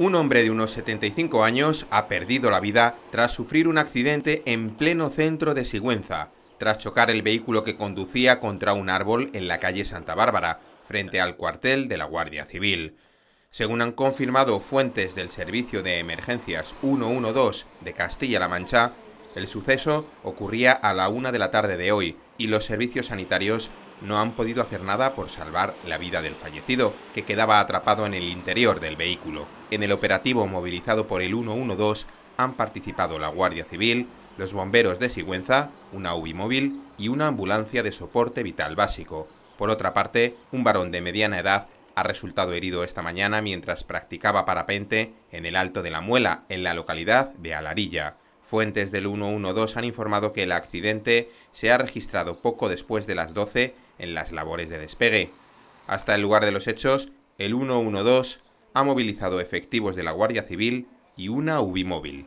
Un hombre de unos 75 años ha perdido la vida tras sufrir un accidente en pleno centro de Sigüenza, tras chocar el vehículo que conducía contra un árbol en la calle Santa Bárbara, frente al cuartel de la Guardia Civil. Según han confirmado fuentes del Servicio de Emergencias 112 de Castilla-La Mancha, el suceso ocurría a la una de la tarde de hoy y los servicios sanitarios no han podido hacer nada por salvar la vida del fallecido, que quedaba atrapado en el interior del vehículo. En el operativo movilizado por el 112 han participado la Guardia Civil, los bomberos de Sigüenza, una UBI móvil y una ambulancia de soporte vital básico. Por otra parte, un varón de mediana edad ha resultado herido esta mañana mientras practicaba parapente en el Alto de la Muela, en la localidad de Alarilla. Fuentes del 112 han informado que el accidente se ha registrado poco después de las 12 en las labores de despegue. Hasta el lugar de los hechos, el 112 ha movilizado efectivos de la Guardia Civil y una UBI.